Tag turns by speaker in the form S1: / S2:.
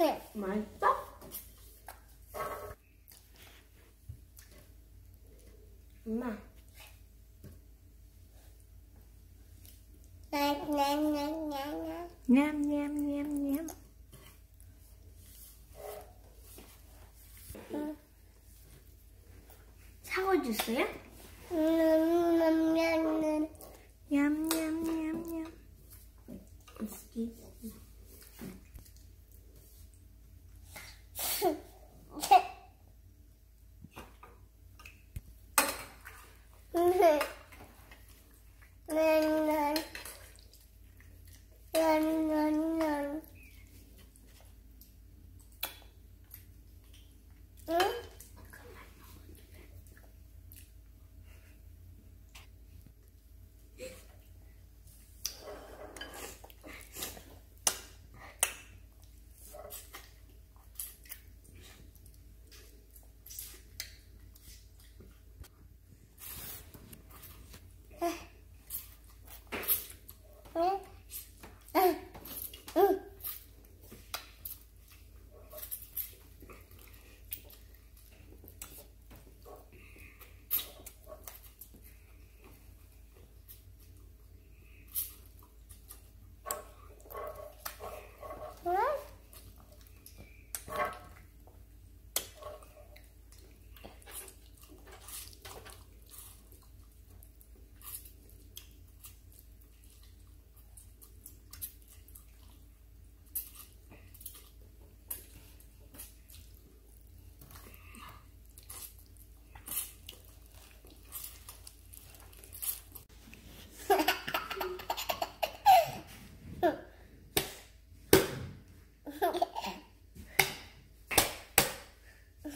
S1: 맛있어? 엄마.
S2: 냠냠냠냠.
S1: 사과 주스야?
S2: 냠냠냠냠. and then, and then.